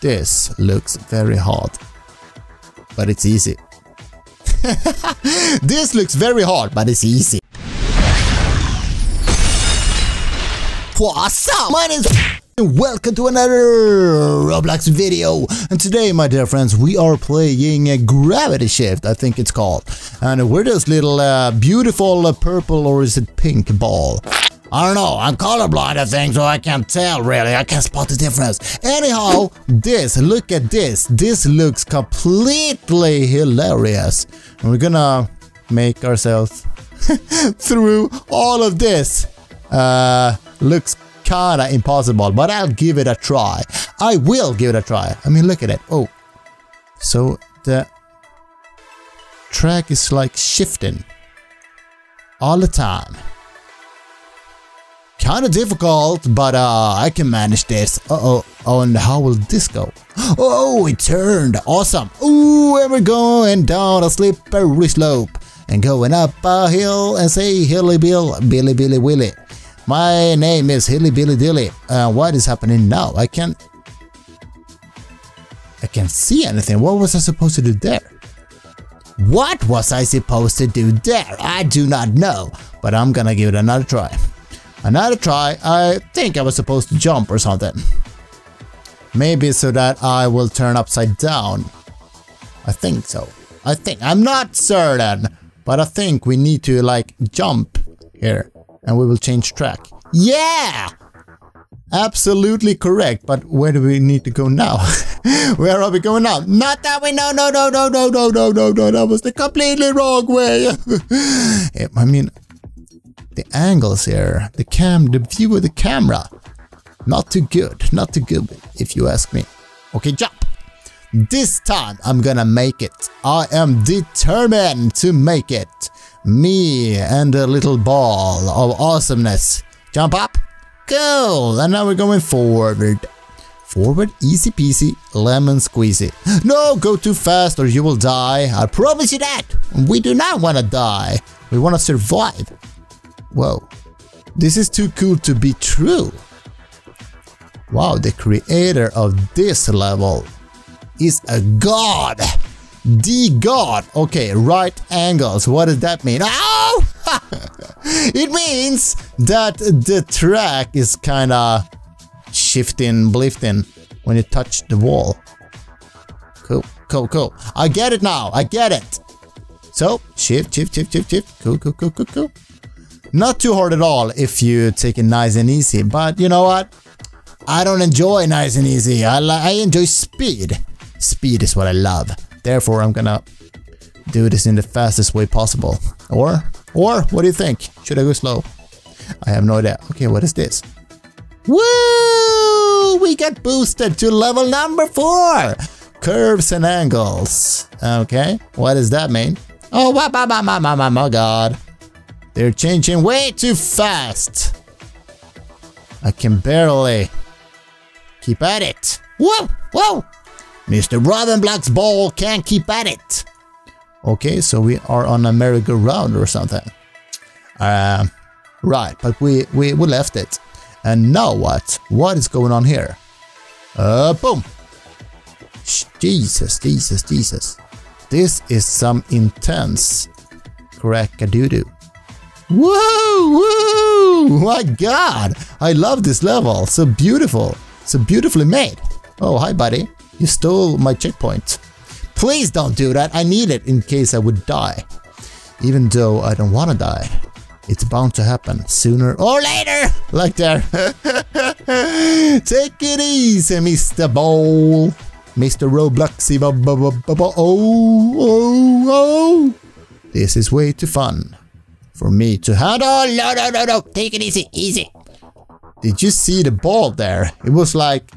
This looks very hard. But it's easy. this looks very hard, but it's easy. What's up? My name's Welcome to another Roblox video and today my dear friends we are playing a Gravity Shift I think it's called and we're this little uh, beautiful uh, purple or is it pink ball I don't know, I'm colorblind I think, so I can't tell really, I can't spot the difference. Anyhow, this, look at this, this looks completely hilarious. We're gonna make ourselves through all of this. Uh, looks kinda impossible, but I'll give it a try. I will give it a try. I mean, look at it. Oh, so the track is like shifting all the time kind of difficult, but uh, I can manage this. Uh-oh. Oh, and how will this go? Oh, it turned. Awesome. Ooh, and we're going down a slippery slope and going up a hill and say Hilly Bill, Billy Billy Willy. My name is Hilly Billy Dilly. Uh, what is happening now? I can't... I can't see anything. What was I supposed to do there? What was I supposed to do there? I do not know, but I'm gonna give it another try. Another try, I think I was supposed to jump or something. Maybe so that I will turn upside down. I think so. I think, I'm not certain, but I think we need to like jump here and we will change track. Yeah! Absolutely correct, but where do we need to go now? where are we going now? Not that way, no, no, no, no, no, no, no, no, no, that was the completely wrong way. I mean, the angles here, the cam, the view of the camera. Not too good, not too good if you ask me. Okay, jump. This time I'm gonna make it. I am determined to make it. Me and a little ball of awesomeness. Jump up. Cool. And now we're going forward. Forward, easy peasy, lemon squeezy. No, go too fast or you will die. I promise you that. We do not want to die. We want to survive. Whoa, this is too cool to be true. Wow, the creator of this level is a god. The god. Okay, right angles. What does that mean? Oh! it means that the track is kind of shifting, blifting when you touch the wall. Cool, cool, cool. I get it now. I get it. So, shift, shift, shift, shift, shift. Cool, cool, cool, cool, cool. Not too hard at all if you take it nice and easy, but you know what? I don't enjoy nice and easy. I, I enjoy speed. Speed is what I love. Therefore, I'm gonna do this in the fastest way possible. Or, or, what do you think? Should I go slow? I have no idea. Okay, what is this? Woo! We got boosted to level number four! Curves and angles. Okay, what does that mean? Oh, my, god. They're changing way too fast. I can barely keep at it. Whoa, whoa! Mr. Robin Black's ball can't keep at it. Okay, so we are on a merry-go-round or something. Uh, right, but we, we, we left it. And now what? What is going on here? Uh, boom! Jesus, Jesus, Jesus. This is some intense crack-a-doo-doo. Woo! Woo! My god! I love this level. So beautiful. So beautifully made. Oh, hi, buddy. You stole my checkpoint. Please don't do that. I need it in case I would die. Even though I don't want to die. It's bound to happen sooner or later. Like there. Take it easy, Mr. Bowl. Mr. Robloxy. Oh, oh, oh. This is way too fun for me to handle. No, no, no, no. Take it easy, easy. Did you see the ball there? It was like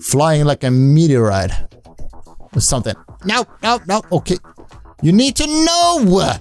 flying like a meteorite or something. No, no, no. Okay. You need to know.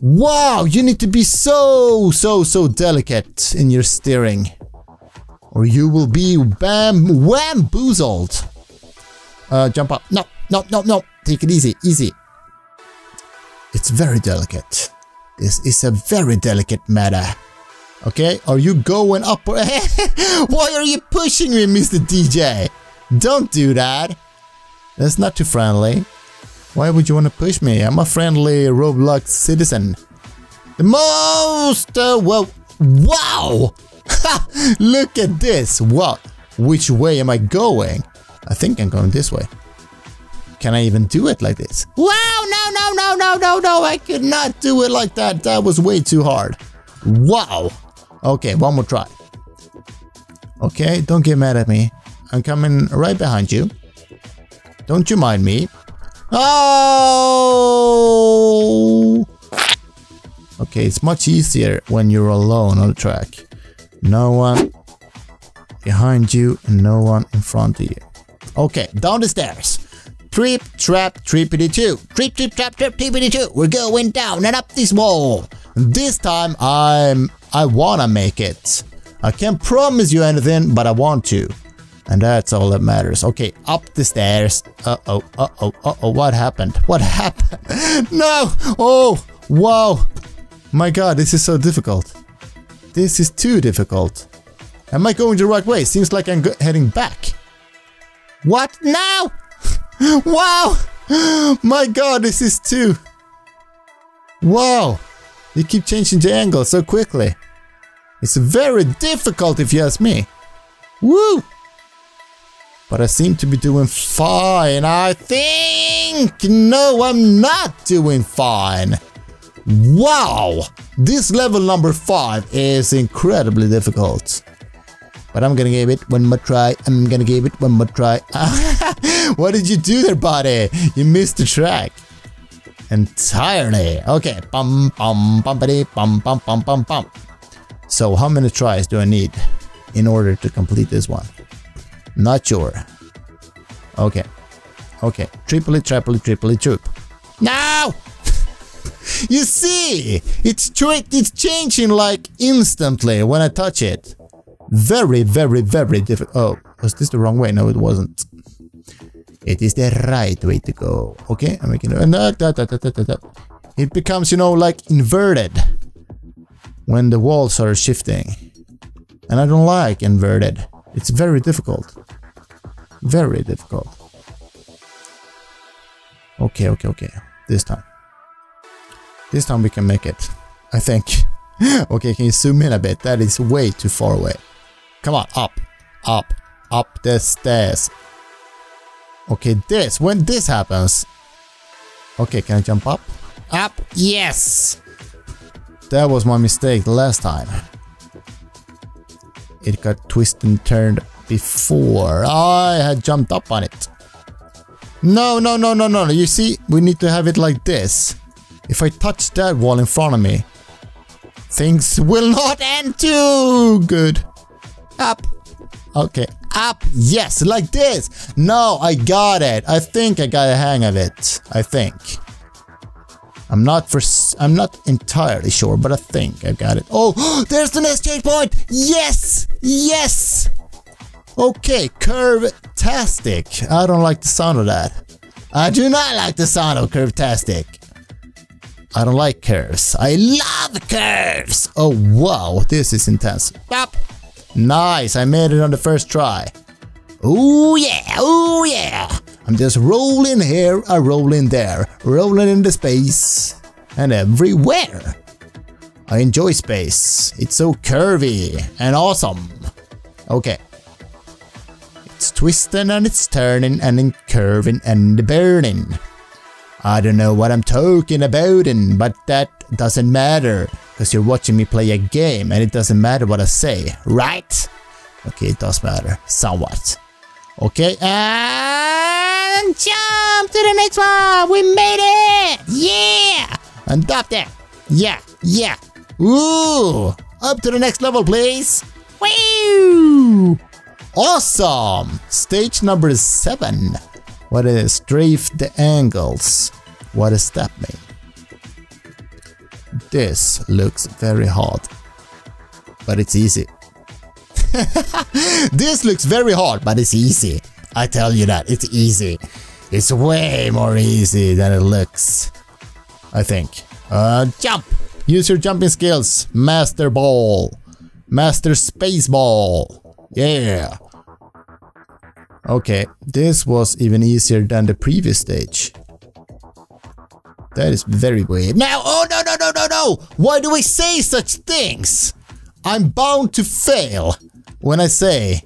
Wow, you need to be so, so, so delicate in your steering. Or you will be bam, whamboozled. Uh, jump up. No, no, no, no. Take it easy, easy. It's very delicate. This is a very delicate matter. Okay, are you going up? Why are you pushing me, Mr. DJ? Don't do that. That's not too friendly. Why would you want to push me? I'm a friendly Roblox citizen. The most... Uh, well, wow! Look at this. What? Which way am I going? I think I'm going this way. Can I even do it like this? Wow, no, no, no, no, no, no, I could not do it like that. That was way too hard. Wow. Okay, one more try. Okay, don't get mad at me. I'm coming right behind you. Don't you mind me. Oh! Okay, it's much easier when you're alone on the track. No one behind you and no one in front of you. Okay, down the stairs. Trip, trap, trippity two. Trip, trip, trap, trip, trippity two. We're going down and up this wall. This time I'm I wanna make it. I can't promise you anything, but I want to. And that's all that matters. Okay, up the stairs. Uh-oh, uh-oh, uh-oh, what happened? What happened? no! Oh, wow. My god, this is so difficult. This is too difficult. Am I going the right way? Seems like I'm heading back. What? No! Wow! My god, this is too... Wow! You keep changing the angle so quickly. It's very difficult if you ask me. Woo! But I seem to be doing fine. I think... No, I'm not doing fine. Wow! This level number 5 is incredibly difficult. But I'm gonna give it one more try. I'm gonna give it one more try. what did you do there, buddy? You missed the track. Entirely. Okay. Bum bum bumpity bum bum bum bum bum. So how many tries do I need in order to complete this one? Not sure. Okay. Okay. Triply, triply, triply, troop. No! you see! It's it's changing like instantly when I touch it. Very, very, very difficult. Oh, was this the wrong way? No, it wasn't. It is the right way to go. Okay, I'm making it. It becomes, you know, like inverted when the walls are shifting. And I don't like inverted. It's very difficult. Very difficult. Okay, okay, okay. This time. This time we can make it. I think. okay, can you zoom in a bit? That is way too far away. Come on, up, up, up the stairs. Okay, this, when this happens. Okay, can I jump up? Up, yes! That was my mistake the last time. It got twisted and turned before. I had jumped up on it. No, no, no, no, no. You see, we need to have it like this. If I touch that wall in front of me, things will not end too good. Up. Okay. Up. Yes, like this. No, I got it. I think I got a hang of it. I think. I'm not for I'm not entirely sure, but I think I got it. Oh, there's the next checkpoint. Yes. Yes. Okay, curve-tastic. I don't like the sound of that. I do not like the sound of curve-tastic. I don't like curves. I love curves. Oh, wow. This is intense. Stop. Nice, I made it on the first try. Oh yeah, oh yeah. I'm just rolling here, I rolling there, rolling in the space and everywhere. I enjoy space. It's so curvy and awesome. Okay. It's twisting and it's turning and curving and burning. I don't know what I'm talking about, but that doesn't matter because you're watching me play a game and it doesn't matter what I say, right? Okay, it does matter, somewhat. Okay, and jump to the next one! We made it! Yeah! And up there. Yeah, yeah. Ooh! Up to the next level, please! Woo! Awesome! Stage number seven. What is strafe the angles? What does that mean? This looks very hard. But it's easy. this looks very hard, but it's easy. I tell you that, it's easy. It's way more easy than it looks. I think. Uh, jump! Use your jumping skills. Master ball. Master space ball. Yeah. Okay, this was even easier than the previous stage. That is very weird. Now, oh no, no, no, no, no! Why do we say such things? I'm bound to fail when I say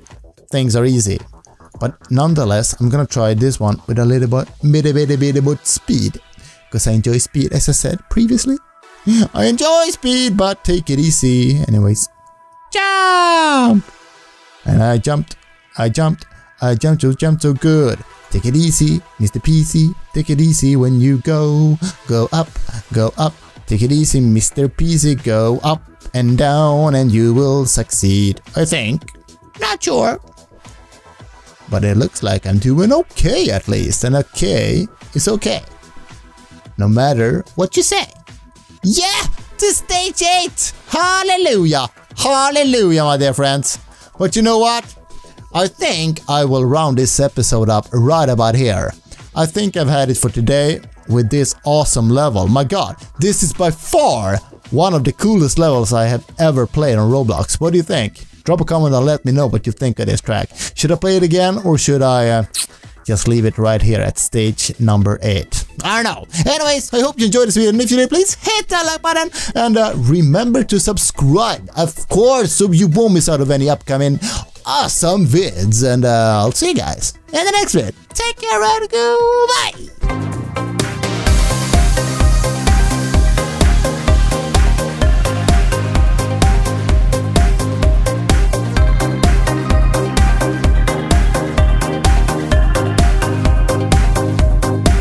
things are easy. But nonetheless, I'm gonna try this one with a little bit, bitty, bitty, bitty bit speed. Because I enjoy speed, as I said previously. I enjoy speed, but take it easy. Anyways, jump! And I jumped, I jumped, I jumped so, jumped so good. Take it easy, Mr. PC. Take it easy when you go. Go up, go up. Take it easy, Mr. PC. Go up and down and you will succeed. I think. Not sure. But it looks like I'm doing okay at least. And okay is okay. No matter what you say. Yeah! To stage 8! Hallelujah! Hallelujah, my dear friends. But you know what? I think I will round this episode up right about here. I think I've had it for today with this awesome level. My god, this is by far one of the coolest levels I have ever played on Roblox. What do you think? Drop a comment and let me know what you think of this track. Should I play it again or should I uh, just leave it right here at stage number 8? I don't know. Anyways, I hope you enjoyed this video and if you did, please hit that like button and uh, remember to subscribe, of course, so you won't miss out of any upcoming awesome vids and uh, I'll see you guys in the next vid. Take care and goodbye!